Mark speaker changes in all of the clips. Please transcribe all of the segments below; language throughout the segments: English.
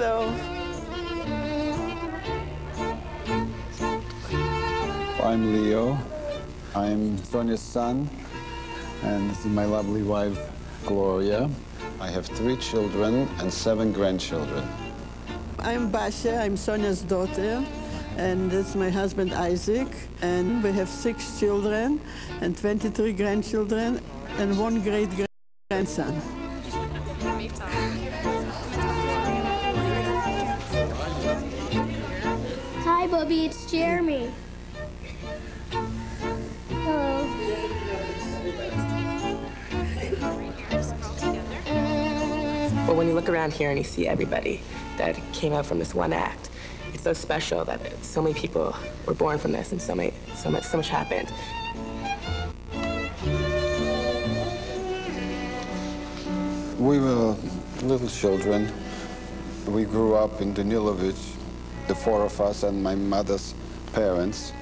Speaker 1: Hello.
Speaker 2: I'm Leo. I'm Sonia's son, and this is my lovely wife, Gloria. I have three children and seven grandchildren.
Speaker 1: I'm Basia, I'm Sonia's daughter, and this is my husband Isaac, and we have six children and 23 grandchildren and one great
Speaker 3: Bubby, it's Jeremy. Hello.
Speaker 4: But when you look around here and you see everybody that came out from this one act, it's so special that so many people were born from this and so, many, so, much, so much happened.
Speaker 2: We were little children. We grew up in Danilovich, the four of us and my mother's parents.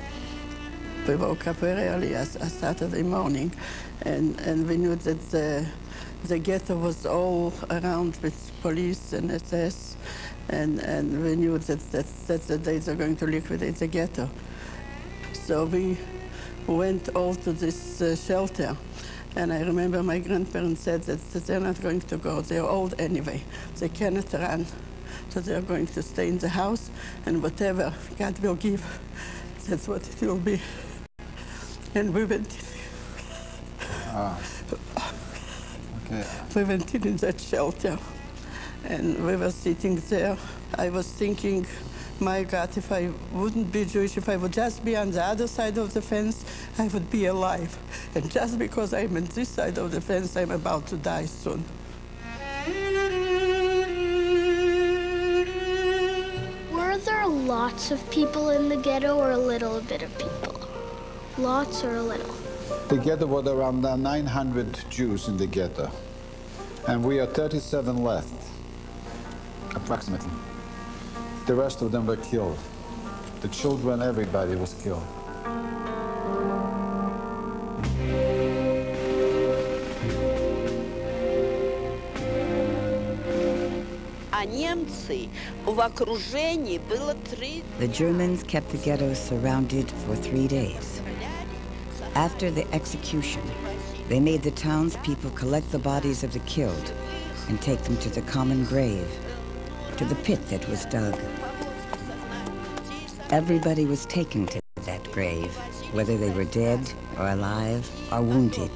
Speaker 1: We woke up very early a, a Saturday morning, and, and we knew that the, the ghetto was all around with police and SS, and, and we knew that, that that's the day they're going to liquidate the ghetto. So we went all to this uh, shelter. And I remember my grandparents said that they're not going to go. They're old anyway. They cannot run. So they're going to stay in the house, and whatever God will give, that's what it will be. And we went
Speaker 2: Ah. Okay.
Speaker 1: we went in, in that shelter and we were sitting there. I was thinking, my God, if I wouldn't be Jewish, if I would just be on the other side of the fence, I would be alive. And just because I'm on this side of the fence, I'm about to die soon.
Speaker 3: Lots of people in the ghetto or a little bit of people? Lots or a little?
Speaker 2: The ghetto was around uh, 900 Jews in the ghetto. And we are 37 left, approximately. The rest of them were killed. The children, everybody was killed.
Speaker 5: The Germans kept the ghetto surrounded for three days. After the execution, they made the townspeople collect the bodies of the killed and take them to the common grave, to the pit that was dug. Everybody was taken to that grave, whether they were dead or alive or wounded.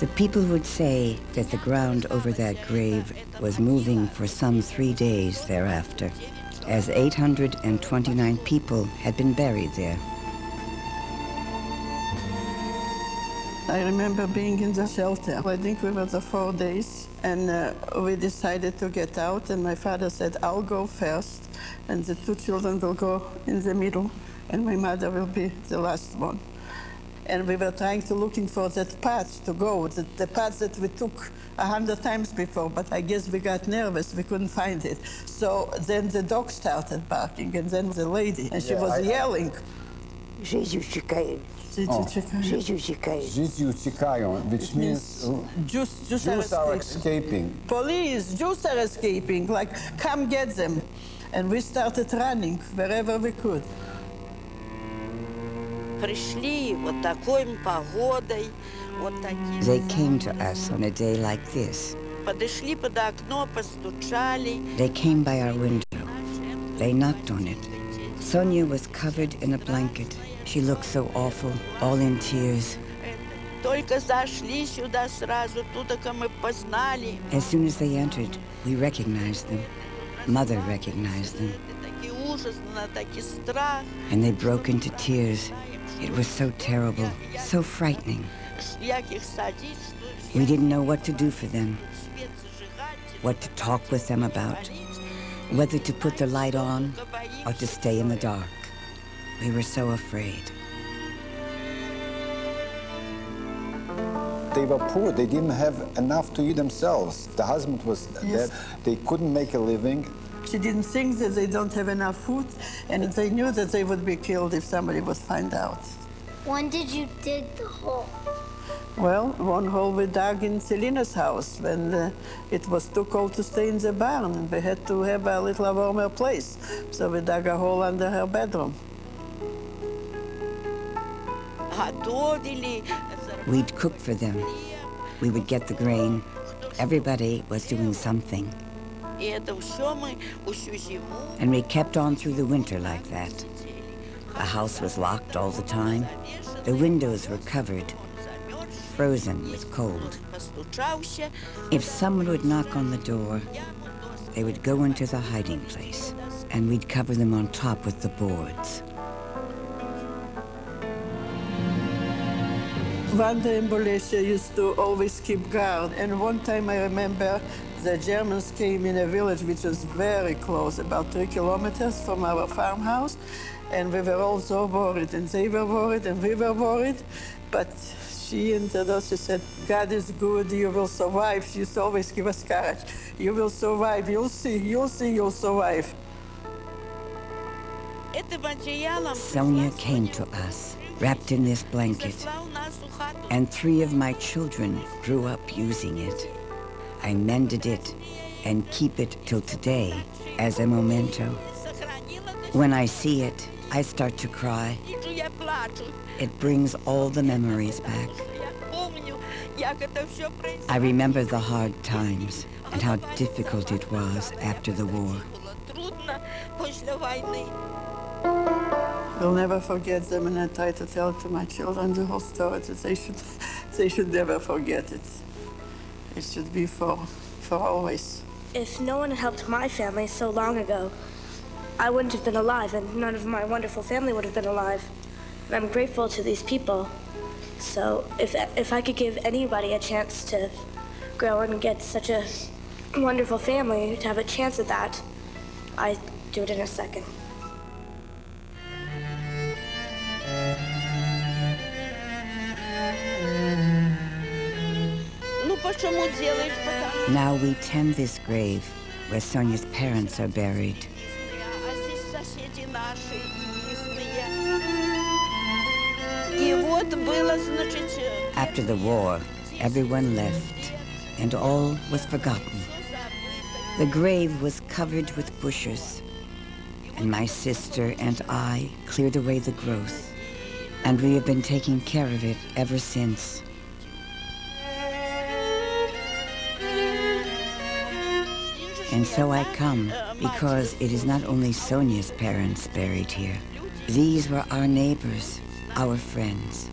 Speaker 5: The people would say that the ground over that grave was moving for some three days thereafter, as 829 people had been buried there.
Speaker 1: I remember being in the shelter. I think we were there four days, and uh, we decided to get out. And my father said, "I'll go first, and the two children will go in the middle." and my mother will be the last one." And we were trying to looking for that path to go, the, the path that we took a hundred times before. But I guess we got nervous; we couldn't find it. So then the dog started barking, and then the lady, and she
Speaker 2: Yeah,
Speaker 1: was
Speaker 2: I- I-
Speaker 1: yelling.
Speaker 6: Жизнь утекает.
Speaker 1: "Did you check her?"
Speaker 6: Жизнь утекает.
Speaker 2: Życiu uciekają, which means uh,
Speaker 1: Jews, Jews,
Speaker 2: Jews
Speaker 1: are
Speaker 2: are
Speaker 1: escaping.
Speaker 2: escaping.
Speaker 1: Police, Jews are escaping, like, come get them. And we started running wherever we could.
Speaker 7: пришли вот такой погодой, вот такие.
Speaker 5: They came to us on a day like this.
Speaker 7: Подошли под окно, постучали.
Speaker 5: They came by our window. They knocked on it. Sonia was covered in a blanket. She looked so awful, all in tears.
Speaker 7: Только зашли сюда сразу, туда мы познали.
Speaker 5: As soon as they entered, we recognized them. Mother recognized them,
Speaker 7: Такий ужас, на такий страх.
Speaker 5: and they broke into tears. It was so terrible, so frightening. We didn't know what to do for them, what to talk with them about, whether to put the light on or to stay in the dark. We were so afraid.
Speaker 2: They were poor. They didn't have enough to eat themselves. The husband was yes. dead. They couldn't make a living.
Speaker 1: She didn't think that they don't have enough food, and they knew that they would be killed if somebody would find out.
Speaker 3: When did you dig the hole?
Speaker 1: Well, one hole we dug in Selina's house when uh, it was too cold to stay in the barn we had to have a little warmer place. So we dug a hole under her bedroom.
Speaker 5: We'd cook for them. We would get the grain. Everybody was doing something. And we kept on through the winter like that. The house was locked all the time. The windows were covered, frozen with cold. If someone would knock on the door, they would go into the hiding place, and we'd cover them on top with the boards.
Speaker 1: Vanda and Bolesia used to always keep guard, and one time I remember the Germans came in a village which was very close, about three kilometers from our farmhouse, and we were all so worried, and they were worried, and we were worried. But she and the doctor said, God is good, you will survive. She used to always give us courage. You will survive, you'll see, you'll see, you'll survive.
Speaker 5: Sonia came to us, wrapped in this blanket, and three of my children grew up using it. I mended it and keep it till today as a memento. When I see it, I start to cry. It brings all the memories back. I remember the hard times and how difficult it was after the war.
Speaker 1: I'll never forget them, and I try to tell to my children the whole story. They should, they should never forget it. It should be for, for always.
Speaker 8: If no one had helped my family so long ago, I wouldn't have been alive, and none of my wonderful family would have been alive. And I'm grateful to these people. So if if I could give anybody a chance to grow and get such a wonderful family, to have a chance at that, I'd do it in a second.
Speaker 5: Now we tend this grave where Sonia's parents are buried. After the war, everyone left, and all was forgotten. The grave was covered with bushes, and my sister and I cleared away the growth, and we have been taking care of it ever since. And so I come because it is not only Sonia's parents buried here. These were our neighbors, our friends.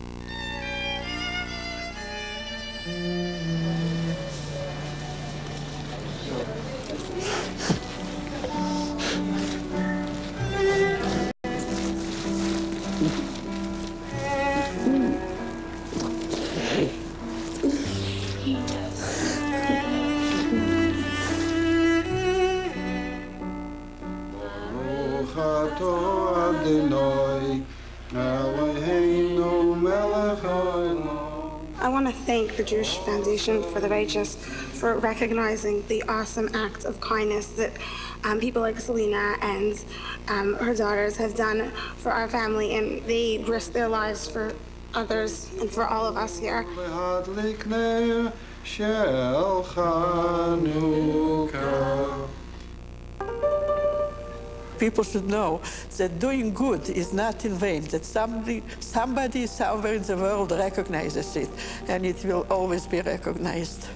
Speaker 9: I want to thank the Jewish Foundation for the Righteous for recognizing the awesome act of kindness that um, people like Selena and um, her daughters have done for our family, and they risk their lives for others and for all of us here.
Speaker 1: People should know that doing good is not in vain, that somebody, somebody somewhere in the world recognizes it, and it will always be recognized.